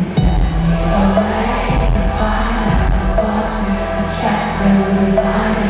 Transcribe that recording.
You said you were to find out the fortune, the chest where we diamonds.